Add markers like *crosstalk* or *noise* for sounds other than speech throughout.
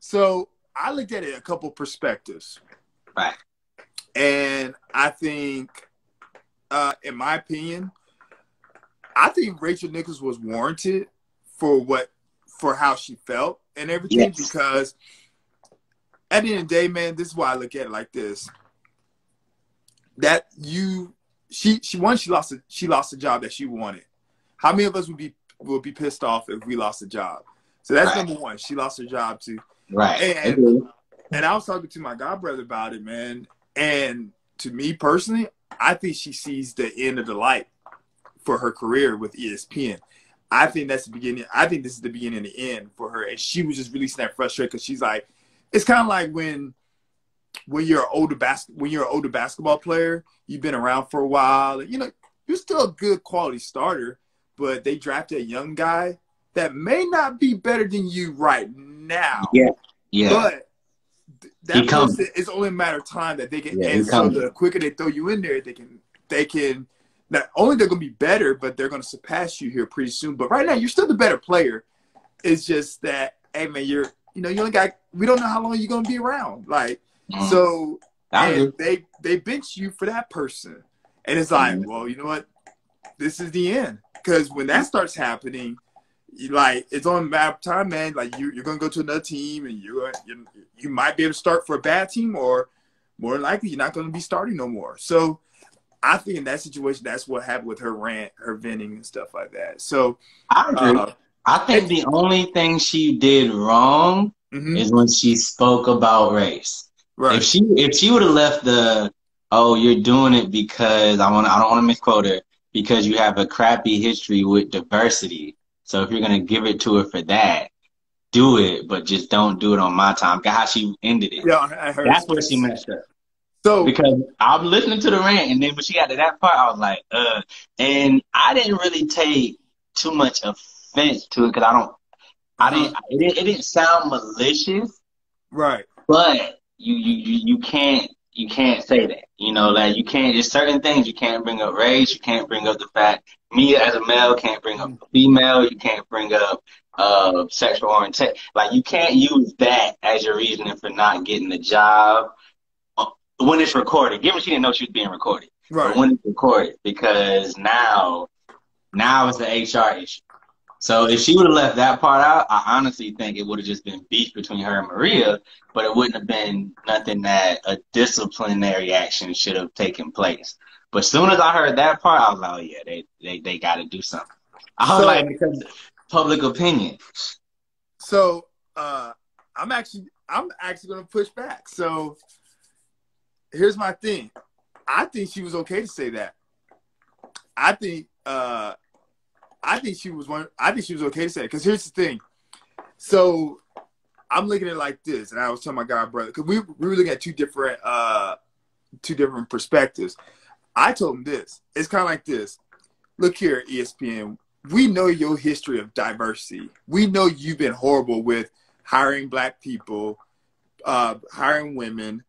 So I looked at it a couple perspectives. Right. And I think, uh, in my opinion, I think Rachel Nichols was warranted for what for how she felt and everything yes. because at the end of the day, man, this is why I look at it like this. That you she she won, she lost a she lost a job that she wanted. How many of us would be would be pissed off if we lost a job? So that's right. number one. She lost her job too. Right. And and I was talking to my god brother about it, man. And to me personally, I think she sees the end of the light for her career with ESPN. I think that's the beginning. I think this is the beginning and the end for her. And she was just releasing that frustration because she's like, it's kind of like when when you're an older bas- when you're an older basketball player, you've been around for a while, you know, you're still a good quality starter, but they drafted a young guy that may not be better than you right now. Yeah. Yeah. But that person, it's only a matter of time that they can yeah, and so the quicker they throw you in there, they can they can not only they're gonna be better, but they're gonna surpass you here pretty soon. But right now you're still the better player. It's just that hey man, you're you know, you only got we don't know how long you're gonna be around. Like mm. so and they they bench you for that person. And it's like, mm. well, you know what? This is the end. Because when that starts happening, like it's on map time, man. Like you, you're gonna go to another team, and you're you, you might be able to start for a bad team, or more likely you're not gonna be starting no more. So I think in that situation, that's what happened with her rant, her venting, and stuff like that. So I agree. Uh, I think the only thing she did wrong mm-hmm. is when she spoke about race. Right. If she if she would have left the oh you're doing it because I want I don't want to misquote her because you have a crappy history with diversity so if you're gonna give it to her for that, do it, but just don't do it on my time. Got how she ended it. Yeah, I heard. That's where she messed up. So because I'm listening to the rant, and then when she got to that part, I was like, uh, and I didn't really take too much offense to it because I don't, I didn't, it didn't, it didn't sound malicious, right? But you, you, you, you can't you can't say that. You know, like you can't. There's certain things you can't bring up race. You can't bring up the fact me as a male can't bring up a female. You can't bring up uh, sexual orientation. Like you can't use that as your reasoning for not getting the job uh, when it's recorded. Given she didn't know she was being recorded, right? But when it's recorded, because now, now it's an HR issue. So if she would have left that part out, I honestly think it would have just been beef between her and Maria, but it wouldn't have been nothing that a disciplinary action should have taken place. But as soon as I heard that part, I was like, oh yeah, they they, they got to do something. I was so, like, because public opinion. So uh, I'm actually I'm actually going to push back. So here's my thing. I think she was okay to say that. I think uh, I think she was one. I think she was okay to say it. because here's the thing. So I'm looking at it like this, and I was telling my guy brother because we, we were looking at two different uh two different perspectives. I told him this. It's kind of like this. Look here, ESPN. We know your history of diversity. We know you've been horrible with hiring black people, uh, hiring women,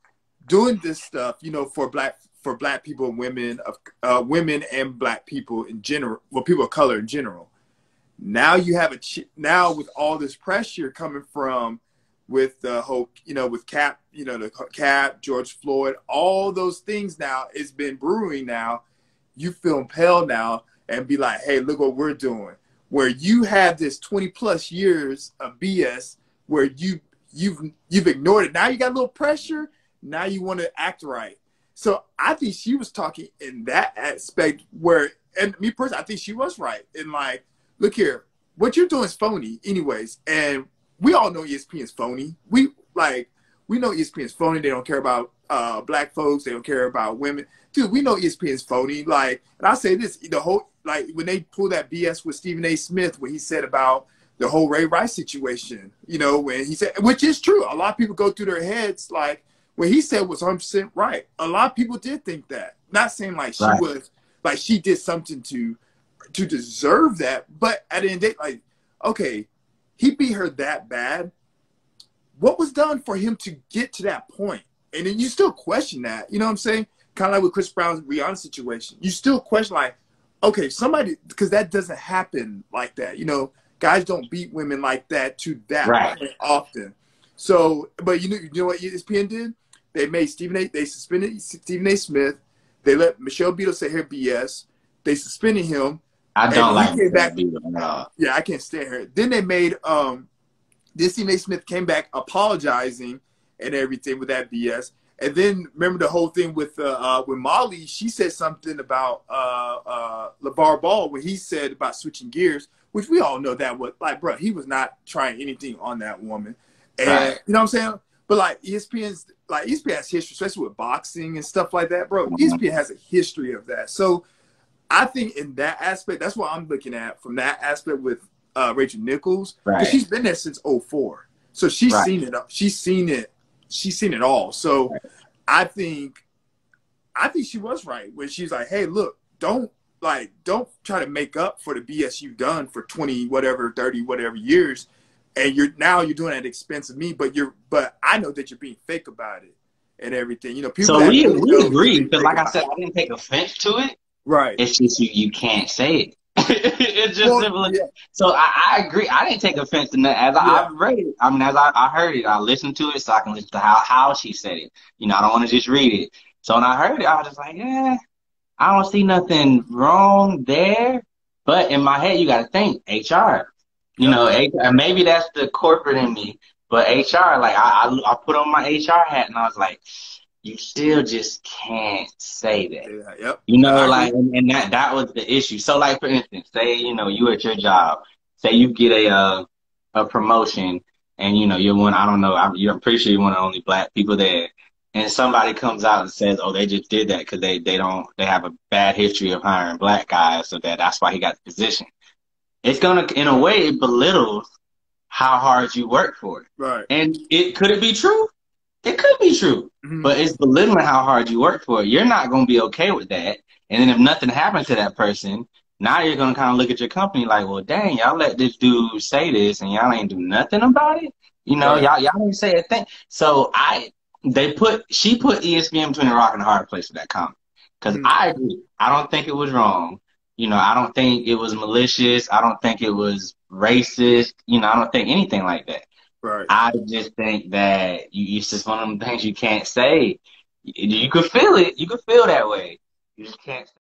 doing this stuff. You know, for black for black people and women of uh, women and black people in general, well, people of color in general. Now you have a ch- now with all this pressure coming from with the whole, you know, with Cap, you know, the Cap, George Floyd, all those things now it's been brewing now. You feel impelled now and be like, hey, look what we're doing. Where you have this 20 plus years of BS where you you've you've ignored it. Now you got a little pressure. Now you want to act right. So I think she was talking in that aspect where, and me personally, I think she was right. In like, look here, what you're doing is phony, anyways. And we all know ESPN is phony. We like, we know ESPN is phony. They don't care about uh, black folks. They don't care about women. Dude, we know ESPN is phony. Like, and I say this, the whole like when they pull that BS with Stephen A. Smith, when he said about the whole Ray Rice situation, you know, when he said, which is true. A lot of people go through their heads like, what he said was 100% right. A lot of people did think that. Not saying like she right. was, like she did something to to deserve that, but at the end of the day, like, okay, he beat her that bad. What was done for him to get to that point? And then you still question that. You know what I'm saying? Kind of like with Chris Brown's Rihanna situation. You still question like, okay, somebody because that doesn't happen like that. You know, guys don't beat women like that to that right. often. So, but you know, you know what ESPN did? They made Stephen A. They suspended Stephen A. Smith. They let Michelle Beadle say her BS. They suspended him. I don't like came back. Beadle Yeah, I can't stand her. Then they made um, this Stephen A. Smith came back apologizing and everything with that BS. And then remember the whole thing with uh, uh, with Molly. She said something about uh, uh, LaVar Ball when he said about switching gears, which we all know that was like, bro, he was not trying anything on that woman. And right. you know what I'm saying? But like ESPN's like ESPN has history, especially with boxing and stuff like that, bro. Mm-hmm. ESPN has a history of that. So I think in that aspect, that's what I'm looking at from that aspect with uh, Rachel Nichols. Right. She's been there since 04. So she's right. seen it. She's seen it she's seen it all. So right. I think I think she was right when she's like, hey, look, don't like don't try to make up for the BS you've done for 20 whatever 30 whatever years and you're now you're doing it at the expense of me but you're but I know that you're being fake about it and everything you know people so we, we agree but like I said I didn't take offense to it right it's just you, you can't say it *laughs* it's just well, simple. Yeah. So I, I, agree. I didn't take offense to that. As yeah. I, I read it, I mean, as I, I heard it, I listened to it so I can listen to how, how she said it. You know, I don't want to just read it. So when I heard it, I was just like, yeah, I don't see nothing wrong there. But in my head, you got to think HR. You know, HR, maybe that's the corporate in me, but HR, like I, I, I put on my HR hat and I was like, you still just can't say that. Yeah, yep. You know, like, and, that that was the issue. So, like, for instance, say you know you at your job, say you get a uh, a promotion, and you know you're one. I don't know. I'm, you're pretty sure you're one of the only black people there. And somebody comes out and says, "Oh, they just did that because they they don't they have a bad history of hiring black guys, so that that's why he got the position." It's gonna, in a way, it belittles how hard you work for it. Right. And it could it be true? It could be true, mm-hmm. but it's belittling how hard you work for it. You're not going to be okay with that. And then if nothing happened to that person, now you're going to kind of look at your company like, well, dang, y'all let this dude say this and y'all ain't do nothing about it. You know, y'all y'all ain't say a thing. So I, they put, she put ESPN between a rock and a hard place with that comment. Because mm-hmm. I agree. I don't think it was wrong. You know, I don't think it was malicious. I don't think it was racist. You know, I don't think anything like that. Right. I just think that you, it's just one of them things you can't say. You, you could feel it. You could feel that way. You just can't say.